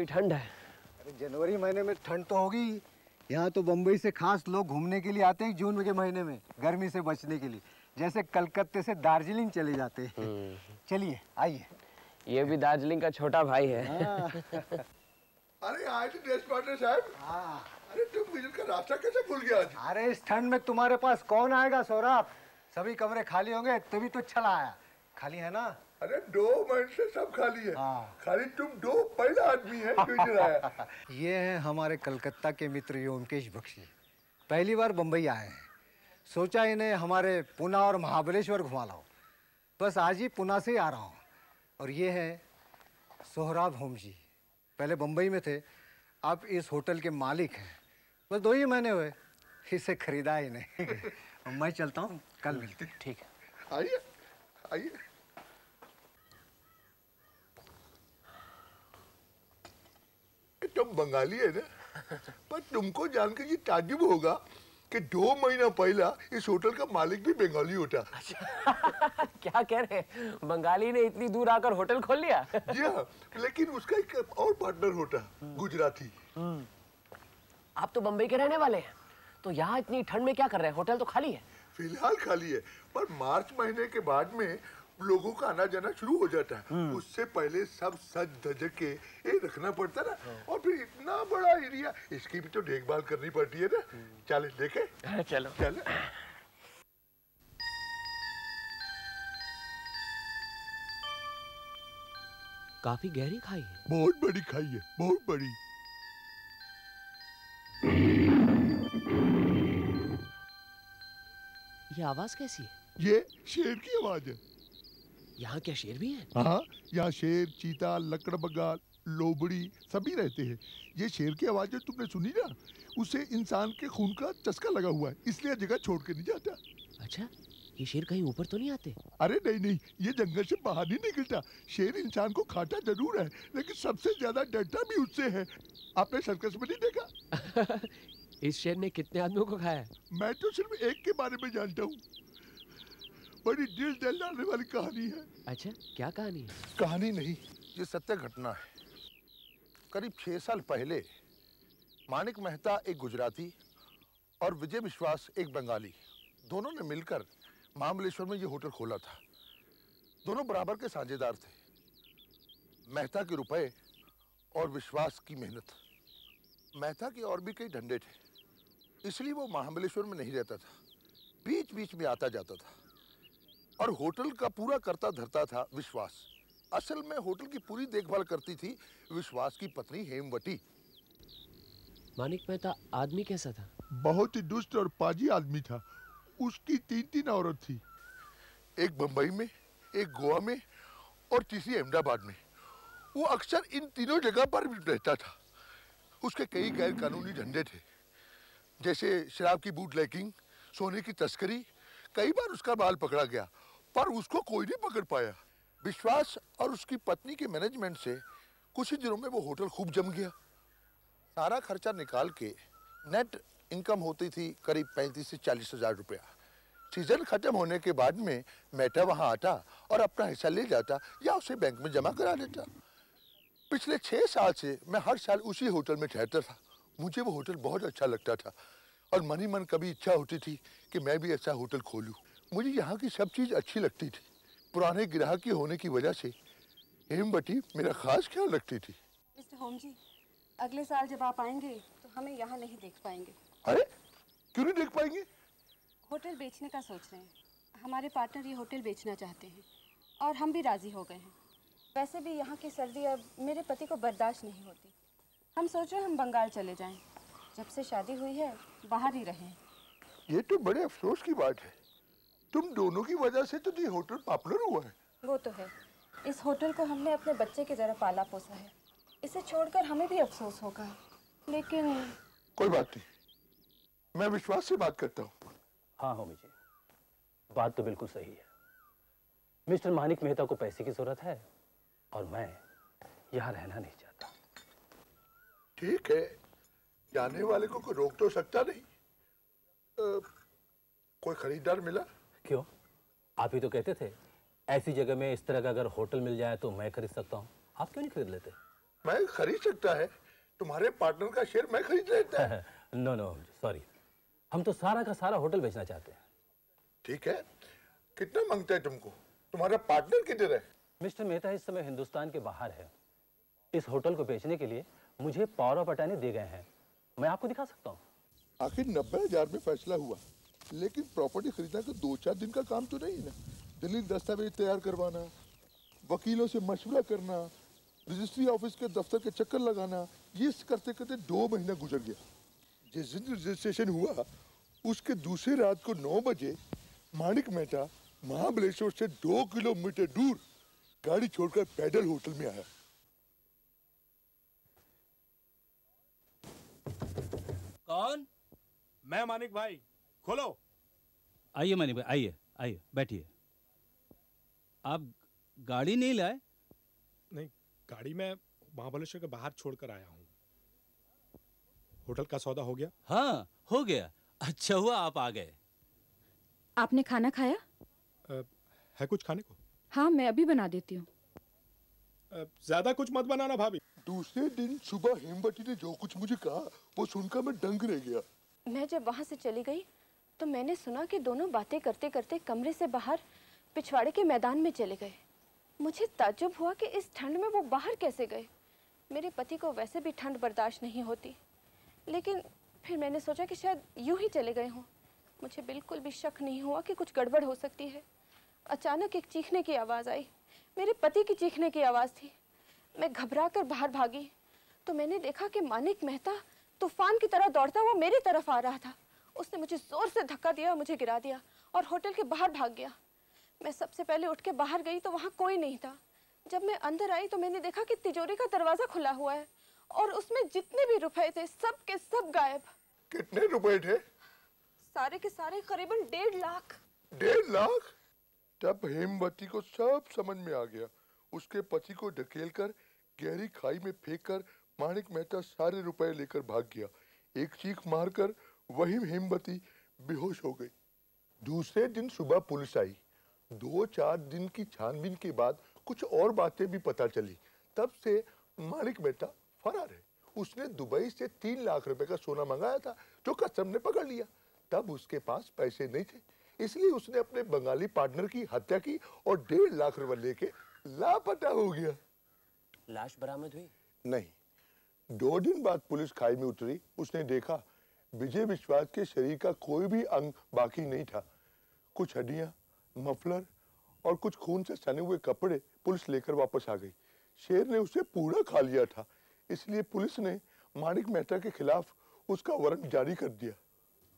काफ़ी ठंड है। अरे जनवरी महीने में ठंड तो होगी यहाँ तो बम्बई से खास लोग घूमने के लिए आते हैं जून के महीने में गर्मी से बचने के लिए। जैसे कलकत्ते से दार्जिलिंग चले जाते हैं। चलिए आइए। ये भी दार्जिलिंग का छोटा भाई है। अरे आए थे ड्रेस साहब। अरे तुम का रास्ता कैसे भूल गया आज? अरे इस ठंड में तुम्हारे पास कौन आएगा सौरभ? सभी कमरे खाली होंगे तभी तो चला आया। खाली है ना? अरे दो महीने से सब खाली है। हाँ। खाली तुम दो पहला आदमी है जो इधर आया। ये हैं हमारे कलकत्ता के मित्र योमकेश बख्शी। पहली बार बम्बई आए हैं। सोचा इन्हें हमारे पुणे और महाबलेश्वर घुमा लाओ बस आज ही पुणे से ही आ रहा हूँ। और ये है सोहराब होम जी पहले बम्बई में थे। अब इस होटल के मालिक हैं। बस दो ही महीने हुए। इसे खरीदा ही नहीं मैं चलता हूँ। कल मिलते ठीक है। आइए। आइए। तुम बंगाली है ना? पर तुमको जान के ये ताजुब होगा कि दो महीना पहला इस होटल का मालिक भी बंगाली होता। अच्छा। क्या कह रहे बंगाली ने इतनी दूर आकर होटल खोल लिया? जी हाँ लेकिन उसका एक और पार्टनर होता गुजराती। आप तो बम्बई के रहने वाले हैं। तो यहाँ इतनी ठंड में क्या कर रहे हैं? होटल तो खाली है। फ़िलहाल खाली है पर मार्च महीने के बाद में लोगों का आना जाना शुरू हो जाता है। उससे पहले सब सज धज के ये रखना पड़ता ना। और फिर इतना बड़ा एरिया इसकी भी तो देखभाल करनी पड़ती है ना। चले देखे। चलो। चले। काफ़ी गहरी खाई है। बहुत बड़ी खाई है बहुत बड़ी। ये आवाज़ कैसी है? ये शेर की आवाज़ है। यहाँ क्या शेर भी है? हाँ यहाँ शेर चीता लकड़बग्गा लोबड़ी सभी रहते हैं। ये शेर की आवाज़ तुमने सुनी ना? उसे इंसान के खून का चस्का लगा हुआ है इसलिए जगह छोड़ के नहीं जाता। अच्छा ये शेर कहीं ऊपर तो नहीं आते? अरे नहीं नहीं ये जंगल से बाहर नहीं निकलता। शेर इंसान को खाता ज़रूर है लेकिन सबसे ज़्यादा डरता भी उससे है। आपने सर्कस में नहीं देखा? इस शेर ने कितने आदमियों को खाया मैं तो सिर्फ़ एक के बारे में जानता हूँ। बड़ी दिल दहलाने वाली कहानी है। अच्छा क्या कहानी है? कहानी नहीं। ये सत्य घटना है। करीब छह साल पहले मानिक मेहता एक गुजराती और विजय विश्वास एक बंगाली दोनों ने मिलकर महाबलेश्वर में ये होटल खोला था। दोनों बराबर के साझेदार थे। मेहता के रुपए और विश्वास की मेहनत। मेहता के और भी कई धंधे थे। इसलिए वो महाबलेश्वर में नहीं रहता था। बीच बीच में आता जाता था। और होटल का पूरा करता धरता था विश्वास। असल में होटल की पूरी देखभाल करती थी विश्वास की पत्नी हेमवती। मानिक मेहता आदमी कैसा था? बहुत ही दुष्ट और पाजी आदमी था। उसकी तीन तीन औरत थी। एक बंबई में एक गोवा में और तीसरी अहमदाबाद में। वो अक्सर इन तीनों जगह पर भी रहता था। उसके कई गैर कानूनी धंधे थे। जैसे शराब की बूट लैकिंग सोने की तस्करी कई बार उसका बाल पकड़ा गया पर उसको कोई नहीं पकड़ पाया। विश्वास और उसकी पत्नी के मैनेजमेंट से कुछ ही दिनों में वो होटल खूब जम गया। सारा खर्चा निकाल के नेट इनकम होती थी करीब पैंतीस से चालीस हज़ार रुपया। सीज़न खत्म होने के बाद में मेटा वहाँ आता और अपना हिस्सा ले जाता या उसे बैंक में जमा करा देता। पिछले छह साल से मैं हर साल उसी होटल में ठहरता था। मुझे वो होटल बहुत अच्छा लगता था और मन ही मन कभी इच्छा होती थी कि मैं भी ऐसा होटल खोलूं। मुझे यहाँ की सब चीज़ अच्छी लगती थी। पुराने ग्राहक की होने की वजह से हेमवती मेरा खास ख्याल रखती थी। मिस्टर होम जी अगले साल जब आप आएँगे तो हमें यहाँ नहीं देख पाएँगे। अरे क्यों नहीं देख पाएँगे? होटल बेचने का सोच रहे हैं। हमारे पार्टनर ये होटल बेचना चाहते हैं और हम भी राज़ी हो गए हैं। वैसे भी यहाँ की सर्दी अब मेरे पति को बर्दाश्त नहीं होती। हम सोच रहे हम बंगाल चले जाएँ। जब से शादी हुई है बाहर ही रहें। ये तो बड़े अफसोस की बात है। तुम दोनों की वजह से तो ये होटल पॉपुलर हुआ है। वो तो है। इस होटल को हमने अपने बच्चे की तरह पाला पोसा है। इसे छोड़कर हमें भी अफसोस होगा। लेकिन कोई बात नहीं। मैं विश्वास से बात करता हूँ। हाँ होमी जी बात तो बिल्कुल सही है। मिस्टर मानिक मेहता को पैसे की ज़रूरत है और मैं यहाँ रहना नहीं चाहता। ठीक है। जाने वाले को कोई रोक तो सकता नहीं। अ, कोई खरीदार मिला? क्यों? आप ही तो कहते थे ऐसी जगह में इस तरह का अगर होटल मिल जाए तो मैं खरीद सकता हूँ। आप क्यों नहीं खरीद लेते? मैं खरीद सकता है। तुम्हारे पार्टनर का शेयर मैं खरीद लेता है। नो नो सॉरी हम तो सारा का सारा होटल बेचना चाहते हैं। ठीक है। कितना माँगता है तुमको? तुम्हारा पार्टनर किधर है? मिस्टर मेहता इस समय हिंदुस्तान के बाहर है। इस होटल को बेचने के लिए मुझे पावर ऑफ़ अटर्नी दे गए हैं। मैं आपको दिखा सकता हूँ। आखिर नब्बे हज़ार में फैसला हुआ। लेकिन प्रॉपर्टी खरीदना का दो चार दिन का काम तो नहीं है। ना दलील दस्तावेज़ तैयार करवाना वकीलों से मशवरा करना रजिस्ट्री ऑफ़िस के दफ्तर के चक्कर लगाना ये करते करते दो महीना गुजर गया। जिस दिन रजिस्ट्रेशन हुआ उसके दूसरे रात को नौ बजे माणिक मेहता महाबलेश्वर से दो किलोमीटर दूर गाड़ी छोड़कर पैदल होटल में आया। कौन? मैं मानिक भाई। खोलो। आइए मानी भाई आइए आइए बैठिए। आप गाड़ी नहीं लाए? नहीं गाड़ी में महाबलेश्वर के बाहर छोड़कर आया हूँ। होटल का सौदा हो गया। हाँ हो गया। अच्छा हुआ आप आ गए। आपने खाना खाया? अ, है कुछ खाने को? हाँ मैं अभी बना देती हूँ। ज़्यादा कुछ मत बनाना भाभी। दूसरे दिन सुबह हेमवती ने जो कुछ मुझे कहा वो सुनकर मैं दंग रह गया। मैं जब वहाँ से चली गई तो मैंने सुना कि दोनों बातें करते करते कमरे से बाहर पिछवाड़े के मैदान में चले गए। मुझे ताज्जुब हुआ कि इस ठंड में वो बाहर कैसे गए। मेरे पति को वैसे भी ठंड बर्दाश्त नहीं होती। लेकिन फिर मैंने सोचा कि शायद यूँ ही चले गए हों। मुझे बिल्कुल भी शक नहीं हुआ कि कुछ गड़बड़ हो सकती है। अचानक एक चीखने की आवाज़ आई। मेरे पति की चीखने की आवाज़ थी। मैं घबरा कर बाहर भागी। तो मैंने देखा कि मानिक मेहता तूफ़ान की तरह दौड़ता हुआ मेरी तरफ़ आ रहा था। उसने मुझे ज़ोर से धक्का दिया और मुझे गिरा दिया और होटल के बाहर भाग गया। मैं सबसे पहले उठ के बाहर गई तो वहाँ कोई नहीं था। जब मैं अंदर आई तो मैंने देखा कि तिजोरी का दरवाज़ा खुला हुआ है और उसमें जितने भी रुपए थे सब के सब गायब। कितने रुपए थे? सारे के सारे करीबन डेढ़ लाख। डेढ़ लाख? तब हेमवती को सब समझ में आ गया। उसके पति को ढकेल कर गहरी खाई में फेंक कर माणिक मेहता सारे रुपए लेकर भाग गया। एक चीख मारकर वही हेमवती बेहोश हो गई। दूसरे दिन सुबह पुलिस आई। दो चार दिन की छानबीन के बाद कुछ और बातें भी पता चली। तब से मालिक बेटा फरार है। उसने दुबई से तीन लाख रुपए का सोना मंगाया था जो कस्टम ने पकड़ लिया। तब उसके पास पैसे नहीं थे। इसलिए उसने अपने बंगाली पार्टनर की हत्या की और डेढ़ लाख रुपए लेके लापता हो गया। लाश बरामद हुई? नहीं। दो दिन बाद पुलिस खाई में उतरी। उसने देखा विजय विश्वास के शरीर का कोई भी अंग बाकी नहीं था। कुछ हड्डियाँ मफलर और कुछ खून से सने हुए कपड़े पुलिस लेकर वापस आ गई। शेर ने उसे पूरा खा लिया था इसलिए पुलिस ने माणिक मेहता के खिलाफ उसका वारंट जारी कर दिया।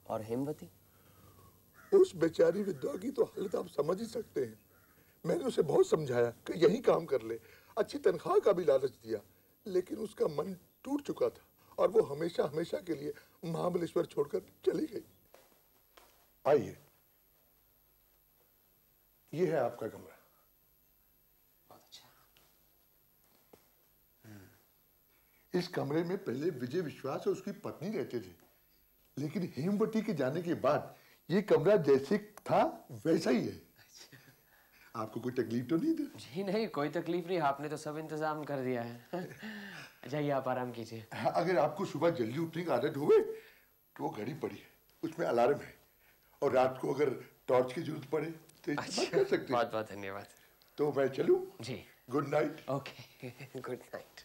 और हेमवती? उस बेचारी विधवा की तो हालत आप समझ ही सकते हैं। मैंने उसे बहुत समझाया कि यही काम कर ले अच्छी तनख्वाह का भी लालच दिया लेकिन उसका मन टूट चुका था और वो हमेशा हमेशा के लिए महाबलेश्वर छोड़कर चली गई। आइए। ये है आपका कमरा। इस कमरे में पहले विजय विश्वास और उसकी पत्नी रहते थे। लेकिन हेमवती के जाने के बाद ये कमरा जैसे था वैसा ही है। आपको कोई तकलीफ़ तो नहीं दे जी नहीं कोई तकलीफ़ नहीं। आपने तो सब इंतज़ाम कर दिया है। जाइए आप आराम कीजिए। हाँ, अगर आपको सुबह जल्दी उठने की आदत तो वो घड़ी पड़ी है उसमें अलार्म है। और रात को अगर टॉर्च की ज़रूरत पड़े तो अच्छा, कर सकते बहुत बहुत धन्यवाद। तो मैं चलू? जी। Good night okay good night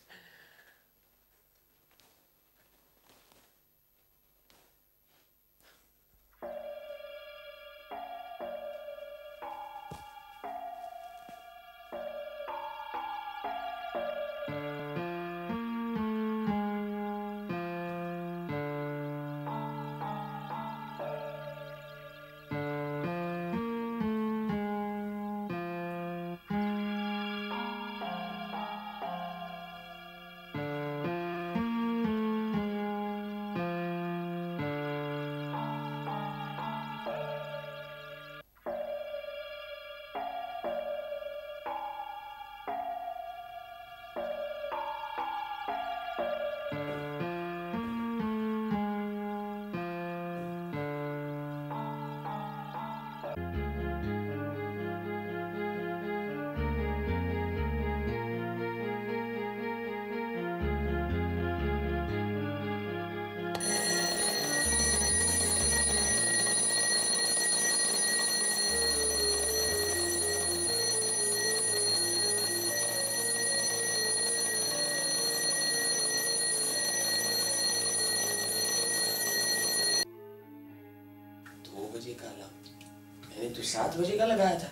सात बजे का लगाया था।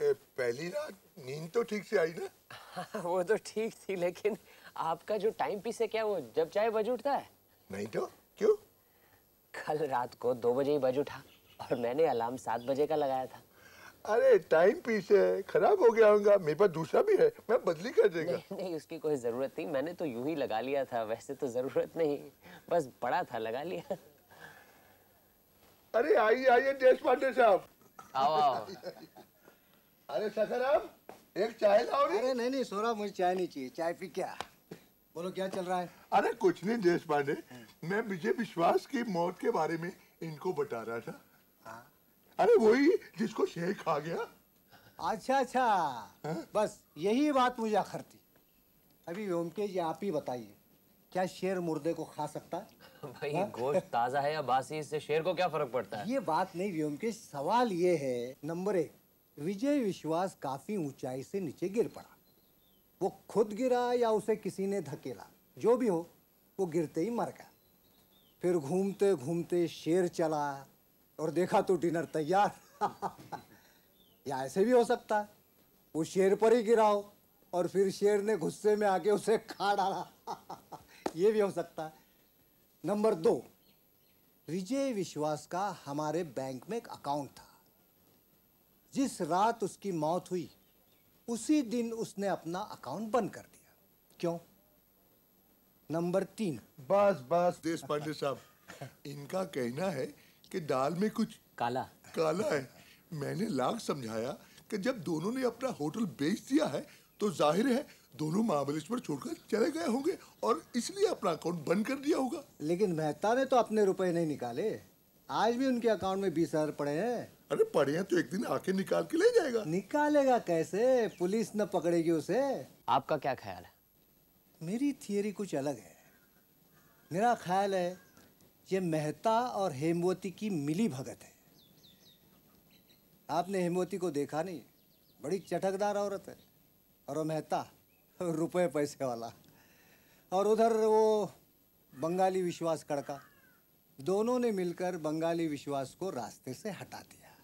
ए, पहली रात नींद तो ठीक से आई ना? वो तो ठीक थी लेकिन आपका जो टाइम पीस है क्या वो जब चाहे बज उठता है? नहीं तो क्यों? कल रात को दो बजे ही बज उठा और मैंने अलार्म सात बजे का लगाया था। अरे टाइम पीस है खराब हो गया होगा मेरे पास दूसरा भी है मैं बदली कर देगा। नहीं नहीं उसकी कोई ज़रूरत नहीं मैंने तो यूँ ही लगा लिया था वैसे तो ज़रूरत नहीं बस पड़ा था लगा लिया। अरे आइए आइए देश पांडे साहब। आओ आओ। अरे सखाराम एक चाय लाओ अरे नहीं नहीं सोरा मुझे चाय नहीं चाहिए चाय पी क्या? बोलो क्या चल रहा है? अरे कुछ नहीं देश पांडे। मैं विजय विश्वास की मौत के बारे में इनको बता रहा था। अरे वही जिसको शेर खा गया। अच्छा अच्छा। बस यही बात मुझे आखिर थी। अभी ओमकेश जी आप ही बताइए क्या शेर मुर्दे को खा सकता? है भाई, गोश्त ताज़ा है या बासी, इससे शेर को क्या फ़र्क पड़ता है? ये बात नहीं व्योमकेश, सवाल ये है, नंबर एक, विजय विश्वास काफ़ी ऊंचाई से नीचे गिर पड़ा। वो खुद गिरा या उसे किसी ने धकेला? जो भी हो, वो गिरते ही मर गया। फिर घूमते घूमते शेर चला और देखा तो डिनर तैयार। या ऐसे भी हो सकता है, वो शेर पर ही गिरा हो और फिर शेर ने गुस्से में आके उसे खा डाला। ये भी हो सकता है। नंबर दो विजय विश्वास का हमारे बैंक में एक अकाउंट था। जिस रात उसकी मौत हुई उसी दिन उसने अपना अकाउंट बंद कर दिया। क्यों? नंबर तीन। बस बस। देश पांडे साहब इनका कहना है कि दाल में कुछ काला। काला है। मैंने लाख समझाया कि जब दोनों ने अपना होटल बेच दिया है तो ज़ाहिर है दोनों महाबलेश्वर छोड़कर चले गए होंगे और इसलिए अपना अकाउंट बंद कर दिया होगा। लेकिन मेहता ने तो अपने रुपए नहीं निकाले। आज भी उनके अकाउंट में बीस हज़ार पड़े हैं। अरे पढ़े हैं तो एक दिन आके निकाल के ले जाएगा। निकालेगा कैसे? पुलिस न पकड़ेगी उसे। आपका क्या ख्याल है? मेरी थियरी कुछ अलग है। मेरा ख्याल है ये मेहता और हेमवती की मिली भगत है। आपने हेमवती को देखा नहीं? बड़ी चटकदार औरत है। और वो मेहता रुपए पैसे वाला। और उधर वो बंगाली विश्वास कड़का दोनों ने मिलकर बंगाली विश्वास को रास्ते से हटा दिया।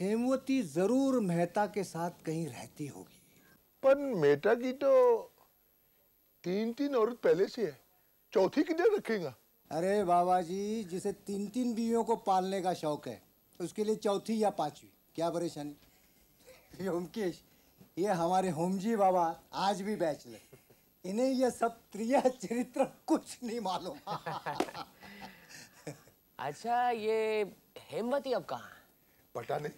हेमवती ज़रूर मेहता के साथ कहीं रहती होगी। पर मेटा की तो तीन तीन औरत पहले से है। चौथी किधर रखेगा? अरे बाबा जी जिसे तीन तीन बीवियों को पालने का शौक है उसके लिए चौथी या पांचवी क्या परेशानी? ओमकेश ये हमारे होमजी बाबा आज भी बैचलर इन्हें ये सब त्रिया चरित्र कुछ नहीं मालूम। अच्छा ये हेमवती अब कहाँ है? पता नहीं।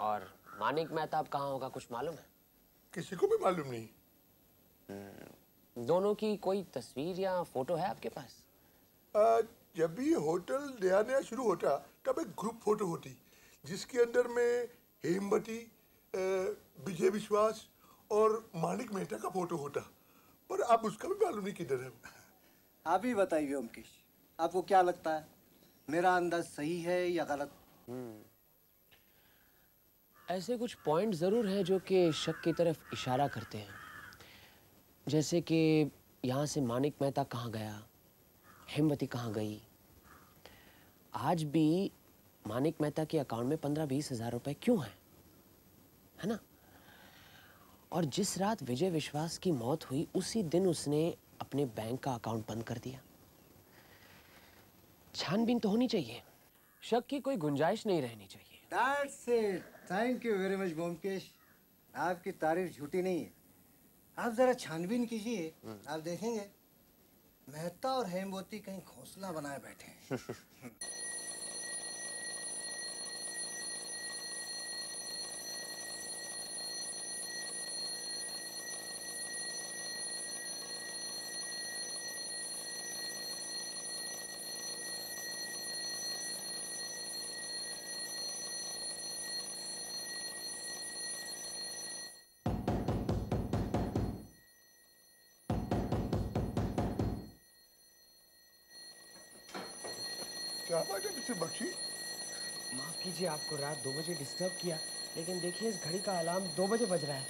और मानिक मेहता अब कहाँ होगा कुछ मालूम है? किसी को भी मालूम नहीं। दोनों की कोई तस्वीर या फ़ोटो है आपके पास? आ, जब भी होटल नया नया शुरू होता तब एक ग्रुप फ़ोटो होती जिसके अंदर में हेमवती विजय विश्वास और मानिक मेहता का फ़ोटो होता। पर आप उसका भी मालूम नहीं किधर है। आप ही बताइए ओमकेश आपको क्या लगता है? मेरा अंदाज सही है या गलत? ऐसे कुछ पॉइंट ज़रूर हैं जो कि शक की तरफ़ इशारा करते हैं। जैसे कि यहाँ से मानिक मेहता कहाँ गया? हेमवती कहाँ गई? आज भी मानिक मेहता के अकाउंट में पंद्रह बीस हज़ार रुपए क्यों हैं? है ना? और जिस रात विजय विश्वास की मौत हुई उसी दिन उसने अपने बैंक का अकाउंट बंद कर दिया। छानबीन तो होनी चाहिए। शक की कोई गुंजाइश नहीं रहनी चाहिए. Thank you very much Byomkesh आपकी तारीफ़ झूठी नहीं है। आप जरा छानबीन कीजिए। आप देखेंगे मेहता और हेमवती कहीं घोंसला बनाए बैठे हैं। क्या बात है मिस्टर बख्शी? माफ़ कीजिए आपको रात दो बजे डिस्टर्ब किया लेकिन देखिए इस घड़ी का अलार्म दो बजे बज रहा है।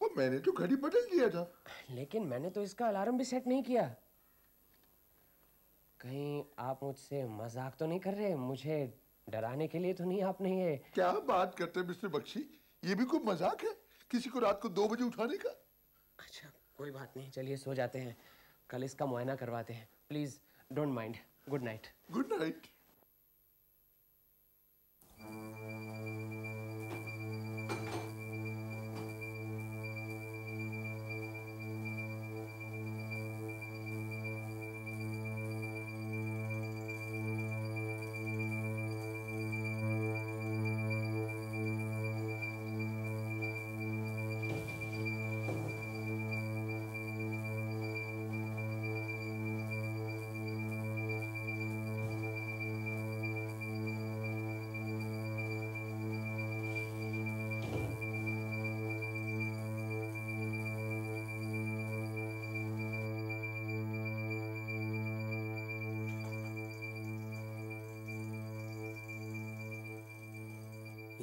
वो मैंने तो घड़ी बदल दिया था। लेकिन मैंने तो इसका अलार्म भी सेट नहीं किया। कहीं आप मुझसे मज़ाक तो नहीं कर रहे? मुझे डराने के लिए तो नहीं आपने ये क्या बात करते हैं मिस्टर बख्शी? ये भी कोई मज़ाक है किसी को रात को दो बजे उठाने का? अच्छा कोई बात नहीं चलिए सो जाते हैं। कल इसका मुआयना करवाते हैं। Please don't mind good night good night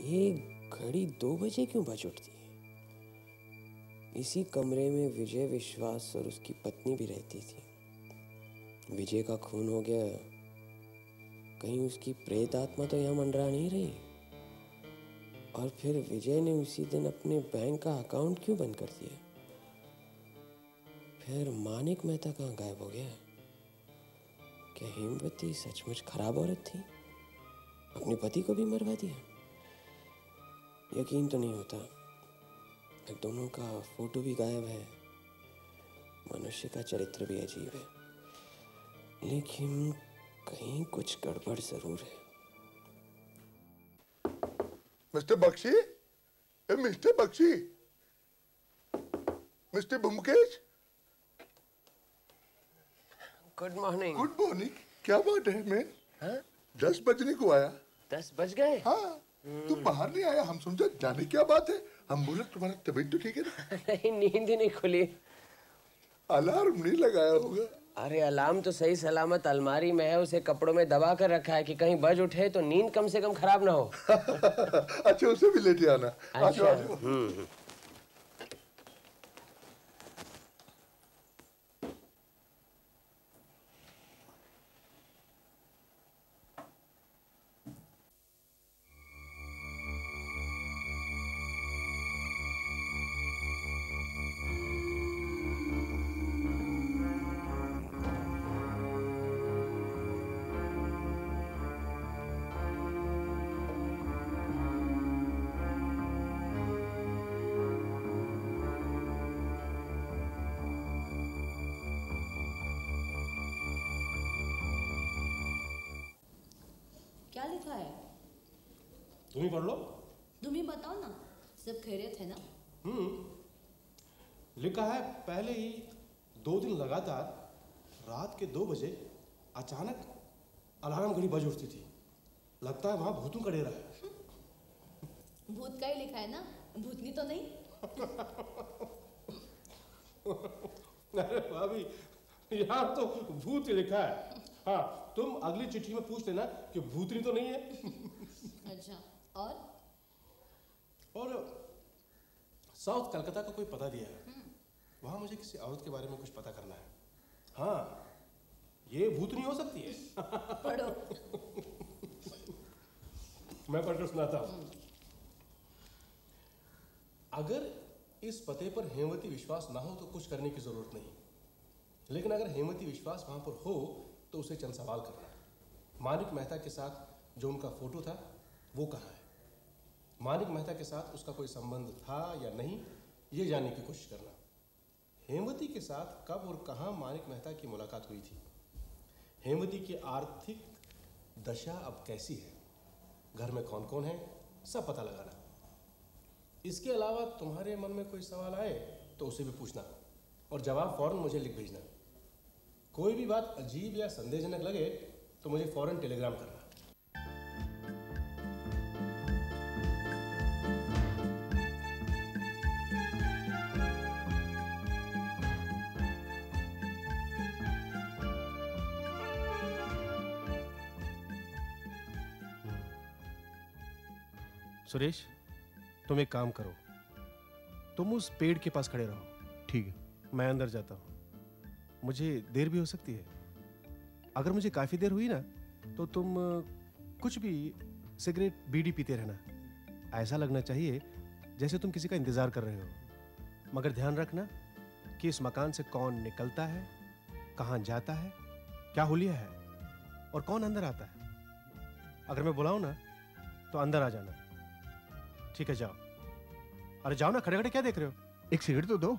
ये घड़ी दो बजे क्यों बज उठती है? इसी कमरे में विजय विश्वास और उसकी पत्नी भी रहती थी। विजय का खून हो गया। कहीं उसकी प्रेत आत्मा तो यहाँ मंडरा नहीं रही। और फिर विजय ने उसी दिन अपने बैंक का अकाउंट क्यों बंद कर दिया? फिर मानिक मेहता कहाँ गायब हो गया? क्या हेमवती सचमुच खराब औरत थी? अपने पति को भी मरवा दिया? यकीन तो नहीं होता दोनों का फ़ोटो भी गायब है मनुष्य का चरित्र भी अजीब है। लेकिन कहीं कुछ गड़बड़ ज़रूर है। मिस्टर बख्शी? ए mister Bakshi? Mister Byomkesh? Good morning good morning क्या बात है मैं? हाँ? दस बजने को आया। दस बज गए? हाँ। तुम बाहर नहीं आया हम समझा जाने क्या बात है? हम बोले तुम्हारा तबीयत तो ठीक है ना? नहीं नींद ही नहीं खुली। अलार्म नहीं लगाया होगा। अरे अलार्म तो सही सलामत अलमारी में है उसे कपड़ों में दबा कर रखा है कि कहीं बज उठे तो नींद कम से कम खराब ना हो। अच्छा उसे भी लेते आना। अच्छा, अच्छा, अच्छा तुम ही पढ़ लो तुम ही बताओ ना सब खैरियत है ना? हम्म। लिखा है पहले ही दो दिन लगातार रात के दो बजे अचानक अलार्म घड़ी बज उठती थी। लगता है वहाँ भूतों का डेरा है। भूत का ही लिखा है ना? भूतनी तो नहीं? अरे भाभी यहाँ तो भूत लिखा है। हाँ तुम अगली चिट्ठी में पूछ लेना कि भूतनी तो नहीं है। अच्छा। और? और साउथ कलकत्ता का कोई पता दिया है। वहाँ मुझे किसी औरत के बारे में कुछ पता करना है। हाँ ये भूत नहीं हो सकती है। पढ़ो। मैं पढ़कर सुनाता हूँ। अगर इस पते पर हेमवती विश्वास ना हो तो कुछ करने की ज़रूरत नहीं। लेकिन अगर हेमवती विश्वास वहाँ पर हो तो उसे चंद सवाल करना मानिक मेहता के साथ जो उनका फ़ोटो था वो कहाँ है? मानिक मेहता के साथ उसका कोई संबंध था या नहीं, ये जानने की कोशिश करना। हेमवती के साथ कब और कहाँ मानिक मेहता की मुलाकात हुई थी? हेमवती की आर्थिक दशा अब कैसी है? घर में कौन कौन है? सब पता लगाना। इसके अलावा तुम्हारे मन में कोई सवाल आए तो उसे भी पूछना और जवाब फ़ौरन मुझे लिख भेजना। कोई भी बात अजीब या संदेहजनक लगे तो मुझे फ़ौरन टेलीग्राम करना। सुरेश तुम एक काम करो। तुम उस पेड़ के पास खड़े रहो। ठीक है। मैं अंदर जाता हूँ। मुझे देर भी हो सकती है। अगर मुझे काफ़ी देर हुई ना तो तुम कुछ भी सिगरेट बीड़ी पीते रहना। ऐसा लगना चाहिए जैसे तुम किसी का इंतज़ार कर रहे हो। मगर ध्यान रखना कि इस मकान से कौन निकलता है कहाँ जाता है क्या हुलिया है और कौन अंदर आता है। अगर मैं बुलाऊं ना तो अंदर आ जाना। ठीक है जाओ। अरे जाओ ना खड़े खड़े क्या देख रहे हो? एक सिगरेट तो दो।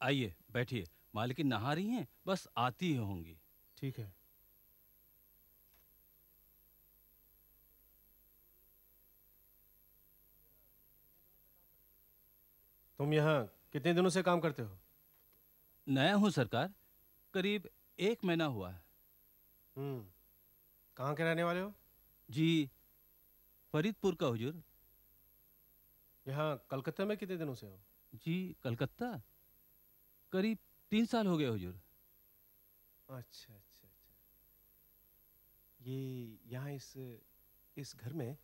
आइए बैठिए। मालकिन नहा रही हैं बस आती ही होंगी। ठीक है। तुम यहाँ कितने दिनों से काम करते हो? नया हूँ सरकार। करीब एक महीना हुआ है। हम्म। कहाँ के रहने वाले हो? जी फरीदपुर का हुजूर। यहाँ कलकत्ता में कितने दिनों से हो? जी कलकत्ता। करीब तीन साल हो गए हुजूर। अच्छा अच्छा अच्छा। ये यहाँ इस इस घर में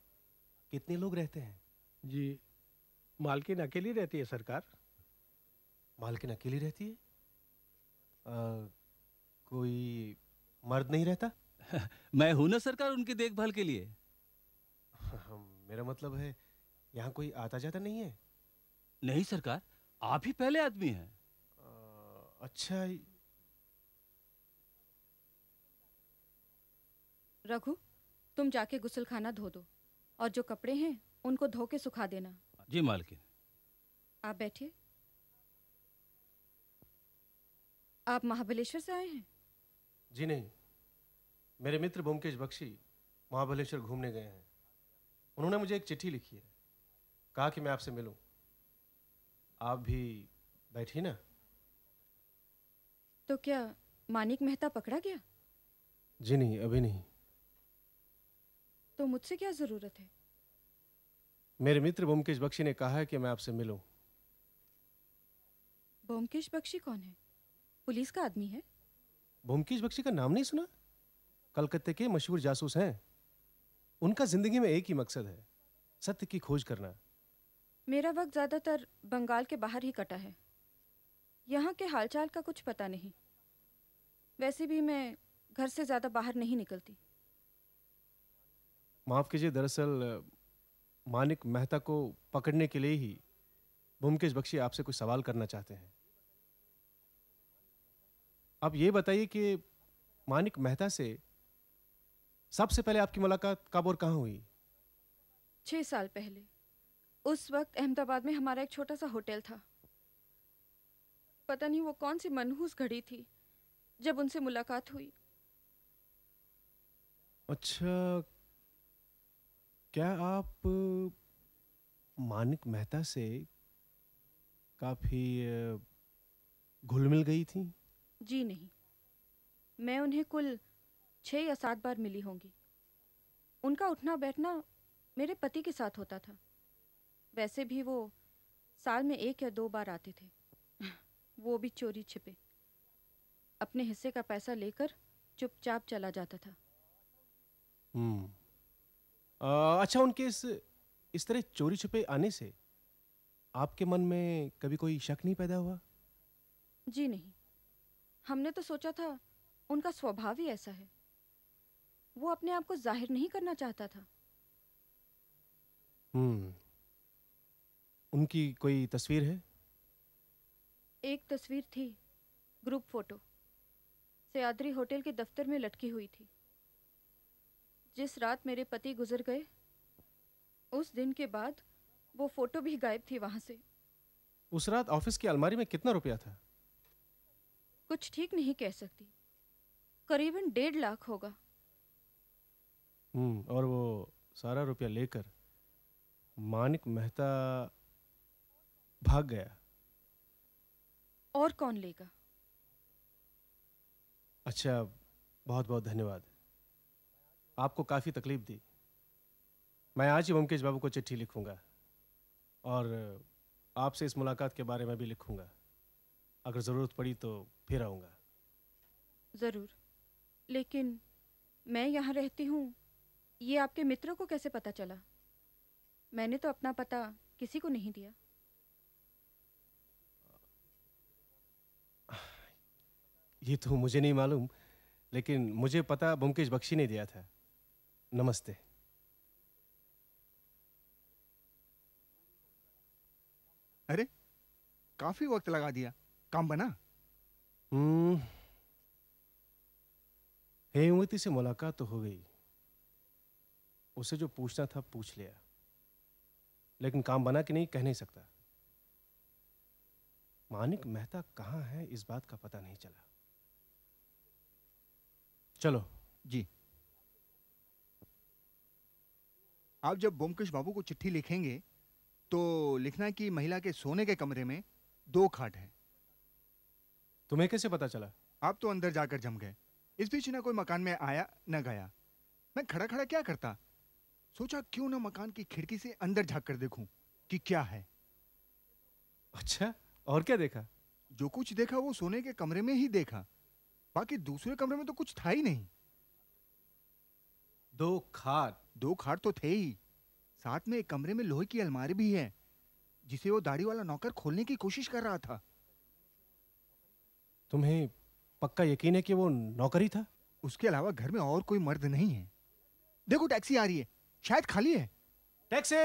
कितने लोग रहते हैं? जी मालकिन अकेली रहती है सरकार। मालकिन अकेली रहती है? आ, कोई मर्द नहीं रहता? मैं हूँ ना सरकार उनकी देखभाल के लिए। मेरा मतलब है यहाँ कोई आता जाता नहीं है? नहीं सरकार आप ही पहले आदमी हैं। अच्छा रघु तुम जाके गुसलखाना धो दो और जो कपड़े हैं उनको धो के सुखा देना। जी मालकिन। आप बैठिए। आप महाबलेश्वर से आए हैं? जी नहीं। मेरे मित्र बोमकेश बख्शी महाबलेश्वर घूमने गए हैं। उन्होंने मुझे एक चिट्ठी लिखी है। कहा कि मैं आपसे मिलूं। आप भी बैठी ना? तो क्या मानिक मेहता पकड़ा गया? जी नहीं अभी नहीं। तो मुझसे क्या ज़रूरत है? मेरे मित्र बोमकेश बख्शी ने कहा है कि मैं आपसे मिलूं। बोमकेश बख्शी कौन है? पुलिस का आदमी है। बोमकेश बख्शी का नाम नहीं सुना? कलकत्ते के मशहूर जासूस हैं। उनका ज़िंदगी में एक ही मकसद है सत्य की खोज करना। मेरा वक्त ज़्यादातर बंगाल के बाहर ही कटा है। यहाँ के हालचाल का कुछ पता नहीं। वैसे भी मैं घर से ज़्यादा बाहर नहीं निकलती। माफ़ कीजिए दरअसल मानिक मेहता को पकड़ने के लिए ही भूमकेश बख्शी आपसे कुछ सवाल करना चाहते हैं। आप ये बताइए कि मानिक मेहता से सबसे पहले आपकी मुलाकात कब और कहाँ हुई? छः साल पहले। उस वक्त अहमदाबाद में हमारा एक छोटा सा होटल था। पता नहीं वो कौन सी मनहूस घड़ी थी जब उनसे मुलाकात हुई। अच्छा क्या आप मानिक मेहता से काफ़ी घुल मिल गई थी? जी नहीं। मैं उन्हें कुल छः या सात बार मिली होंगी। उनका उठना बैठना मेरे पति के साथ होता था। वैसे भी वो साल में एक या दो बार आते थे। वो भी चोरी छिपे। अपने हिस्से का पैसा लेकर चुपचाप चला जाता था। हम्म। अच्छा उनके इस इस तरह चोरी छुपे आने से आपके मन में कभी कोई शक नहीं पैदा हुआ? जी नहीं। हमने तो सोचा था उनका स्वभाव ही ऐसा है। वो अपने आप को ज़ाहिर नहीं करना चाहता था। हम्म। उनकी कोई तस्वीर है? एक तस्वीर थी ग्रुप फ़ोटो। सयादरी होटल के दफ्तर में लटकी हुई थी। जिस रात मेरे पति गुजर गए उस दिन के बाद वो फ़ोटो भी गायब थी वहाँ से। उस रात ऑफ़िस की अलमारी में कितना रुपया था? कुछ ठीक नहीं कह सकती। करीबन डेढ़ लाख होगा। हम्म और वो सारा रुपया लेकर मानिक मेहता भाग गया। और कौन लेगा? अच्छा बहुत बहुत धन्यवाद। आपको काफ़ी तकलीफ़ दी। मैं आज ही मुमकेश बाबू को चिट्ठी लिखूँगा और आपसे इस मुलाकात के बारे में भी लिखूँगा। अगर ज़रूरत पड़ी तो फिर आऊँगा। ज़रूर। लेकिन मैं यहाँ रहती हूँ। ये आपके मित्रों को कैसे पता चला? मैंने तो अपना पता किसी को नहीं दिया। ये तो मुझे नहीं मालूम लेकिन मुझे पता बुमकेश बख्शी ने दिया था। नमस्ते। अरे काफ़ी वक्त लगा दिया। काम बना? हेमवती से मुलाकात तो हो गई। उसे जो पूछना था, पूछ लिया। लेकिन काम बना कि नहीं, कह नहीं सकता। मानिक मेहता कहाँ है, इस बात का पता नहीं चला। चलो। जी। आप जब बोमकेश बाबू को चिट्ठी लिखेंगे तो लिखना कि महिला के सोने के कमरे में दो खाट है। तुम्हें कैसे पता चला? आप तो अंदर जाकर जम गए। इस बीच ना कोई मकान में आया न गया। मैं खड़ा खड़ा क्या करता? सोचा क्यों ना मकान की खिड़की से अंदर झाँक कर देखूँ कि क्या है। अच्छा और क्या देखा? जो कुछ देखा वो सोने के कमरे में ही देखा। बाकी दूसरे कमरे में तो कुछ था ही नहीं। दो खाट। दो खाट तो थे ही। साथ में एक कमरे में लोहे की अलमारी भी है जिसे वो दाढ़ी वाला नौकर खोलने की कोशिश कर रहा था। तुम्हें पक्का यकीन है कि वो नौकरी था? उसके अलावा घर में और कोई मर्द नहीं है। देखो टैक्सी आ रही है। शायद खाली है। टैक्सी!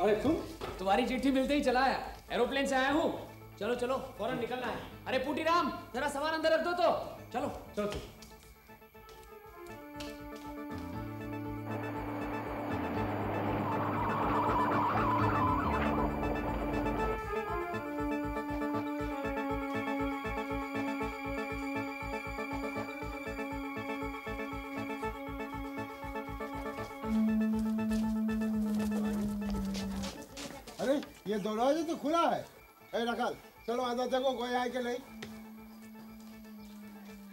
अरे तुम तुम्हारी चिट्ठी मिलते ही चला आया। एरोप्लेन से आया हूँ। चलो चलो फ़ौरन निकलना है। अरे पुटी राम जरा सामान अंदर रख दो तो। चलो चलो चलो। ये दरवाज़ा तो खुला है। ए रखल चलो अंदर देखो कोई आए कि नहीं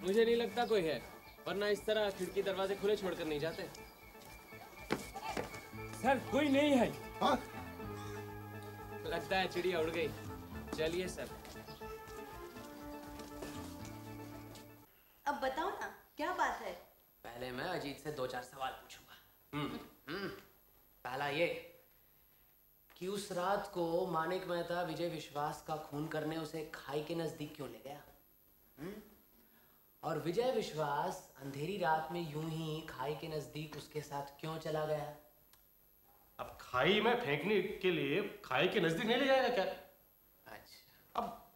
मुझे नहीं लगता कोई है वरना इस तरह खिड़की दरवाजे खुले छोड़कर नहीं जाते। सर कोई नहीं है। हाँ? लगता है चिड़िया उड़ गई। चलिए सर। अब बताओ ना क्या बात है? पहले मैं अजीत से दो चार सवाल पूछूँगा। हम्म, पहला ये कि उस रात को मानिक मेहता विजय विश्वास का खून करने उसे खाई के नज़दीक क्यों ले गया? हम्म? और विजय विश्वास अंधेरी रात में यूँ ही खाई के नज़दीक उसके साथ क्यों चला गया? अब खाई में फेंकने के लिए खाई के नज़दीक नहीं ले जाएगा क्या? अच्छा। अब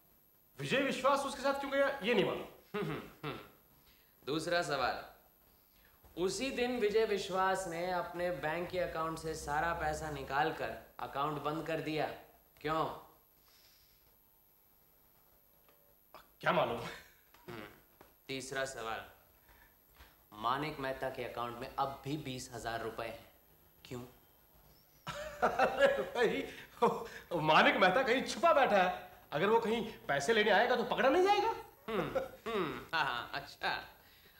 विजय विश्वास उसके साथ क्यों गया ये नहीं मालूम। दूसरा सवाल। उसी दिन विजय विश्वास ने अपने बैंक के अकाउंट से सारा पैसा निकालकर अकाउंट बंद कर दिया। क्यों? क्या मालूम? तीसरा सवाल। मानिक मेहता के अकाउंट में अब भी बीस हज़ार रुपए हैं। क्यों? अरे भाई मानिक मेहता कहीं छुपा बैठा है। अगर वो कहीं पैसे लेने आएगा तो पकड़ा नहीं जाएगा। हम्म, हम्म, हाँ हाँ अच्छा।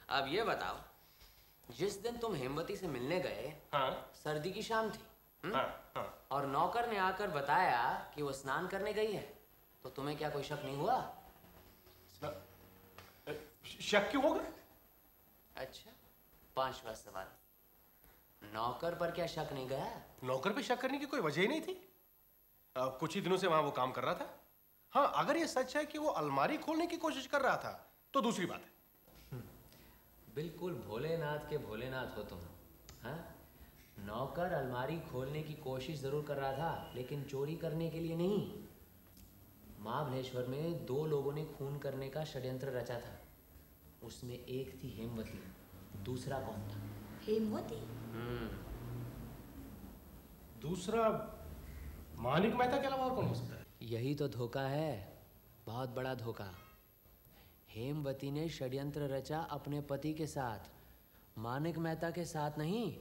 अब ये बताओ जिस दिन तुम हेमवती से मिलने गए हाँ। सर्दी की शाम थी। हम्म? हाँ हाँ। और नौकर ने आकर बताया कि वो स्नान करने गई है। तो तुम्हें क्या कोई शक नहीं हुआ? शक क्यों होगा? अच्छा पांचवा सवाल। नौकर पर क्या शक नहीं गया? नौकर पे शक करने की कोई वजह ही नहीं थी। अ, कुछ ही दिनों से वहाँ वो काम कर रहा था। हाँ अगर ये सच है कि वो अलमारी खोलने की कोशिश कर रहा था तो दूसरी बात है। बिल्कुल भोलेनाथ के भोलेनाथ हो तुम। हाँ? नौकर अलमारी खोलने की कोशिश ज़रूर कर रहा था लेकिन चोरी करने के लिए नहीं। महाबलेश्वर में दो लोगों ने खून करने का षड्यंत्र रचा था। उसमें एक थी हेमवती दूसरा कौन था? हेमवती? हम्म। दूसरा मानिक मेहता के अलावा और कौन हो सकता है? यही तो धोखा है बहुत बड़ा धोखा। हेमवती ने षड्यंत्र रचा अपने पति के साथ मानिक मेहता के साथ नहीं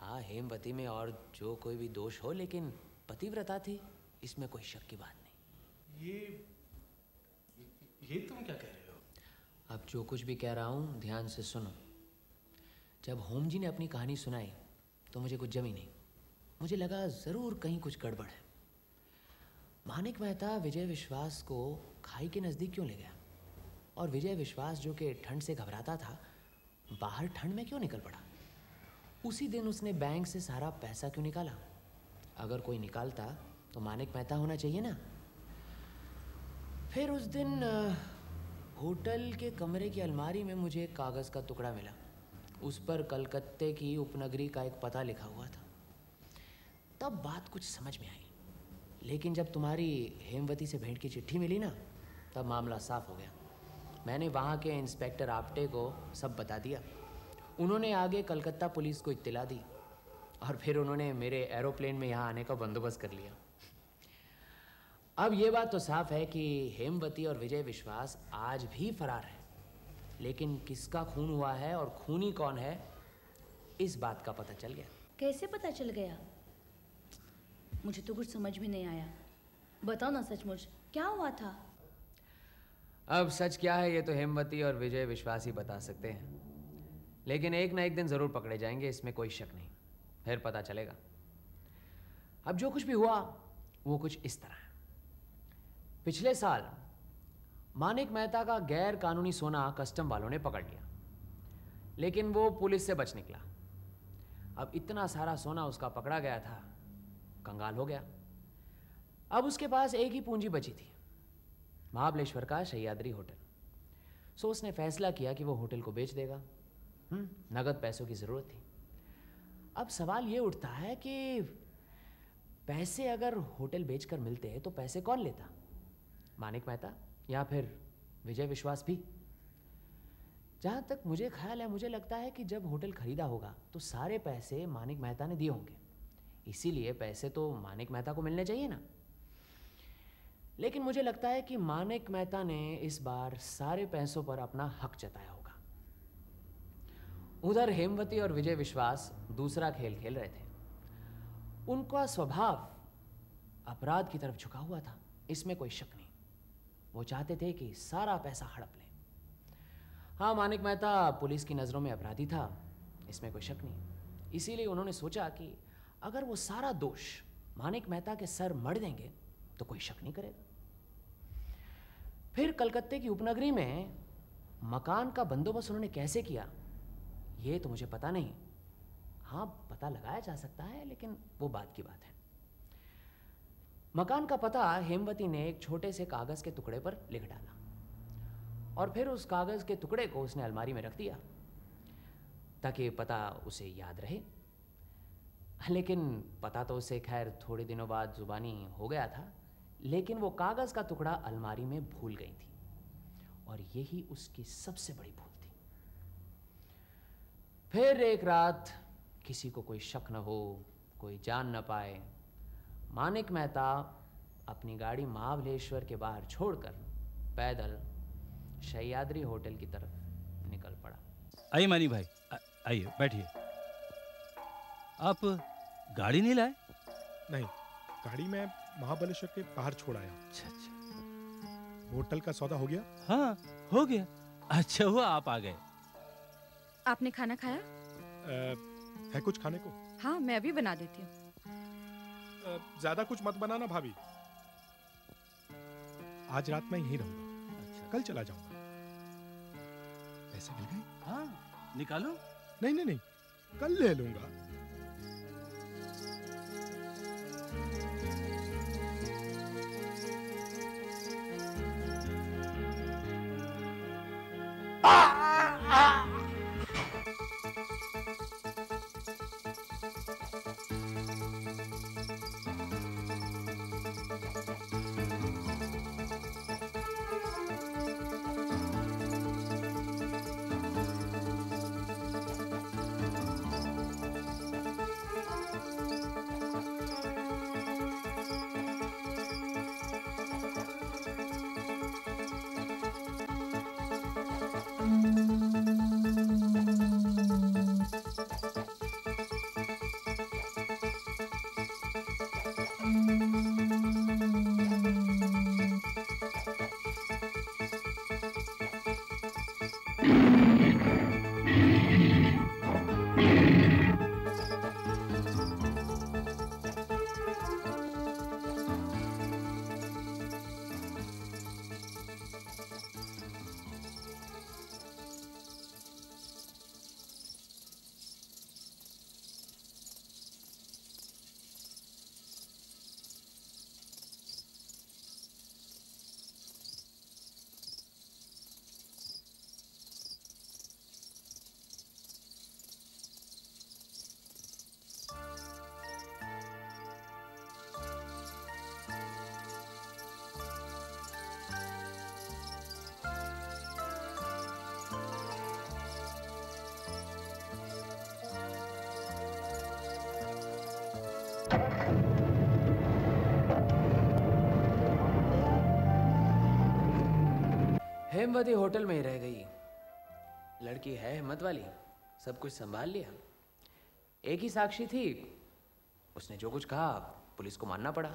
हाँ हेमवती में और जो कोई भी दोष हो लेकिन पतिव्रता थी इसमें कोई शक की बात नहीं। ये ये तुम क्या कह रहे हो? अब जो कुछ भी कह रहा हूँ ध्यान से सुनो। जब होम जी ने अपनी कहानी सुनाई तो मुझे कुछ जमी नहीं। मुझे लगा ज़रूर कहीं कुछ गड़बड़ है। मानिक मेहता विजय विश्वास को खाई के नज़दीक क्यों ले गया? और विजय विश्वास जो कि ठंड से घबराता था बाहर ठंड में क्यों निकल पड़ा? उसी दिन उसने बैंक से सारा पैसा क्यों निकाला? अगर कोई निकालता तो मानिक मेहता होना चाहिए ना? फिर उस दिन होटल के कमरे की अलमारी में मुझे एक कागज़ का टुकड़ा मिला। उस पर कलकत्ते की उपनगरी का एक पता लिखा हुआ था। तब बात कुछ समझ में आई। लेकिन जब तुम्हारी हेमवती से भेंट की चिट्ठी मिली ना, तब मामला साफ़ हो गया। मैंने वहाँ के इंस्पेक्टर आपटे को सब बता दिया। उन्होंने आगे कलकत्ता पुलिस को इत्तला दी और फिर उन्होंने मेरे एरोप्लेन में यहाँ आने का बंदोबस्त कर लिया। अब ये बात तो साफ़ है कि हेमवती और विजय विश्वास आज भी फरार है लेकिन किसका खून हुआ है और खूनी कौन है इस बात का पता चल गया। कैसे पता चल गया? मुझे तो कुछ समझ में नहीं आया। बताओ ना सचमुच क्या हुआ था? अब सच क्या है ये तो हेमवती और विजय विश्वास ही बता सकते हैं। लेकिन एक ना एक दिन ज़रूर पकड़े जाएँगे, इसमें कोई शक नहीं। फिर पता चलेगा। अब जो कुछ भी हुआ, वो कुछ इस तरह है। पिछले साल, मानिक मेहता का गैर कानूनी सोना कस्टम वालों ने पकड़ लिया। लेकिन वो पुलिस से बच निकला। अब इतना सारा सोना उसका पकड़ा गया था, कंगाल हो गया। अब उसके पास एक ही पूंजी बची थी, महाबलेश्वर का सह्याद्री होटल। सो उसने फैसला किया कि वो होटल को बेच देगा। नगद पैसों की ज़रूरत थी। अब सवाल ये उठता है कि पैसे अगर होटल बेचकर मिलते हैं तो पैसे कौन लेता? मानिक मेहता या फिर विजय विश्वास भी? जहाँ तक मुझे ख्याल है, मुझे लगता है कि जब होटल खरीदा होगा तो सारे पैसे मानिक मेहता ने दिए होंगे। इसीलिए पैसे तो मानिक मेहता को मिलने चाहिए ना। लेकिन मुझे लगता है कि मानिक मेहता ने इस बार सारे पैसों पर अपना हक जताया होगा। उधर हेमवती और विजय विश्वास दूसरा खेल खेल रहे थे। उनका स्वभाव अपराध की तरफ़ झुका हुआ था। इसमें कोई शक नहीं। वो चाहते थे कि सारा पैसा हड़प लें। हाँ मानिक मेहता पुलिस की नज़रों में अपराधी था। इसमें कोई शक नहीं। इसीलिए उन्होंने सोचा कि अगर वो सारा दोष मानिक मेहता के सर मर देंगे तो कोई शक नहीं करेगा। फिर कलकत्ते की उपनगरी में मकान का बंदोबस्त उन्होंने कैसे किया? ये तो मुझे पता नहीं। हाँ पता लगाया जा सकता है, लेकिन वो बात की बात है। मकान का पता हेमवती ने एक छोटे से कागज़ के टुकड़े पर लिख डाला। और फिर उस कागज़ के टुकड़े को उसने अलमारी में रख दिया, ताकि पता उसे याद रहे। लेकिन पता तो उसे, खैर, थोड़े दिनों बाद जुबानी हो गया था, लेकिन वो कागज़ का टुकड़ा अलमारी में भूल गई थी। और यही उसकी सबसे बड़ी भूल। फिर एक रात किसी को कोई शक न हो कोई जान न पाए मानिक मेहता अपनी गाड़ी महाबलेश्वर के बाहर छोड़कर पैदल सह्याद्री होटल की तरफ़ निकल पड़ा। आइए मानी भाई आइए बैठिए। आप गाड़ी नहीं लाए? नहीं गाड़ी में महाबलेश्वर के बाहर छोड़ आया। अच्छा अच्छा। होटल का सौदा हो गया। हाँ हो गया। अच्छा हुआ आप आ गए। आपने खाना खाया? आ, है कुछ खाने को? हाँ मैं अभी बना देती हूँ। ज़्यादा कुछ मत बनाना भाभी। आज रात मैं यहीं रहूँगा। अच्छा। कल चला जाऊँगा। पैसे मिल गए? हाँ निकालो। नहीं नहीं नहीं। कल ले लूँगा। हेमवती होटल में ही रह गई। लड़की है हिम्मत वाली, सब कुछ संभाल लिया। एक ही साक्षी थी, उसने जो कुछ कहा, पुलिस को मानना पड़ा।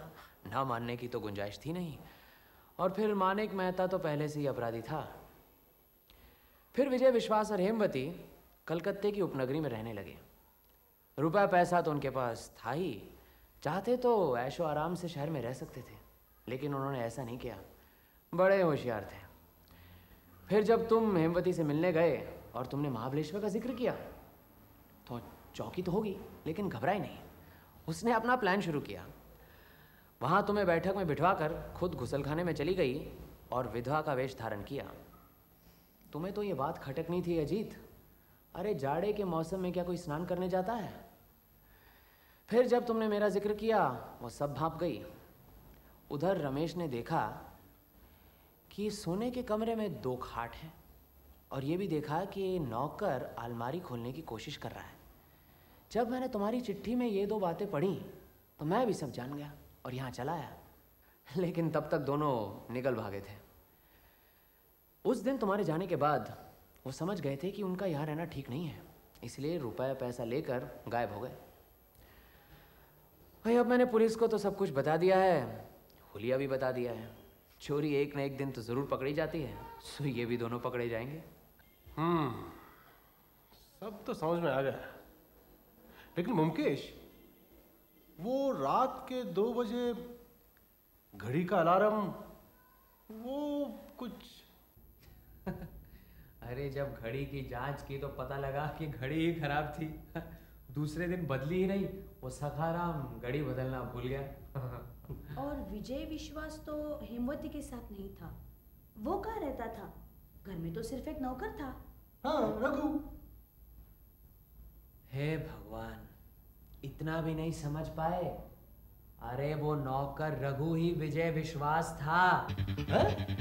ना मानने की तो गुंजाइश थी नहीं। और फिर मानिक मेहता तो पहले से ही अपराधी था। फिर विजय विश्वास और हेमवती कलकत्ते की उपनगरी में रहने लगे। रुपया पैसा तो उनके पास था ही। चाहते तो ऐशो आराम से शहर में रह सकते थे, लेकिन उन्होंने ऐसा नहीं किया। बड़े होशियार थे। फिर जब तुम हेमवती से मिलने गए और तुमने महाबलेश्वर का ज़िक्र किया तो चौकी तो होगी, लेकिन घबराई नहीं। उसने अपना प्लान शुरू किया। वहाँ तुम्हें बैठक में बिठवा कर खुद घुसलखाने में चली गई और विधवा का वेश धारण किया। तुम्हें तो ये बात खटकनी थी, अजीत? अरे, जाड़े के मौसम में क्या कोई स्नान करने जाता है? फिर जब तुमने मेरा ज़िक्र किया, वो सब भाप गई। उधर रमेश ने देखा कि सोने के कमरे में दो खाट हैं और ये भी देखा कि नौकर अलमारी खोलने की कोशिश कर रहा है। जब मैंने तुम्हारी चिट्ठी में ये दो बातें पढ़ी तो मैं भी सब जान गया और यहाँ चला आया। लेकिन तब तक दोनों निकल भागे थे। उस दिन तुम्हारे जाने के बाद वो समझ गए थे कि उनका यहाँ रहना ठीक नहीं है, इसलिए रुपया पैसा लेकर गायब हो गए। भाई अब मैंने पुलिस को तो सब कुछ बता दिया है, हुलिया भी बता दिया है। चोरी एक न एक दिन तो ज़रूर पकड़ी जाती है सो ये भी दोनों पकड़े जाएँगे। हम्म सब तो समझ में आ गया। लेकिन मुमकेश वो रात के दो बजे घड़ी का अलार्म वो कुछ अरे जब घड़ी की जाँच की तो पता लगा कि घड़ी ही खराब थी। दूसरे दिन बदली ही नहीं वो सखाराम घड़ी बदलना भूल गया। और विजय विश्वास तो हेमवती के साथ नहीं था। वो कहाँ रहता था? घर में तो सिर्फ़ एक नौकर था। हाँ रघु। हे भगवान इतना भी नहीं समझ पाए? अरे वो नौकर रघु ही विजय विश्वास था। है?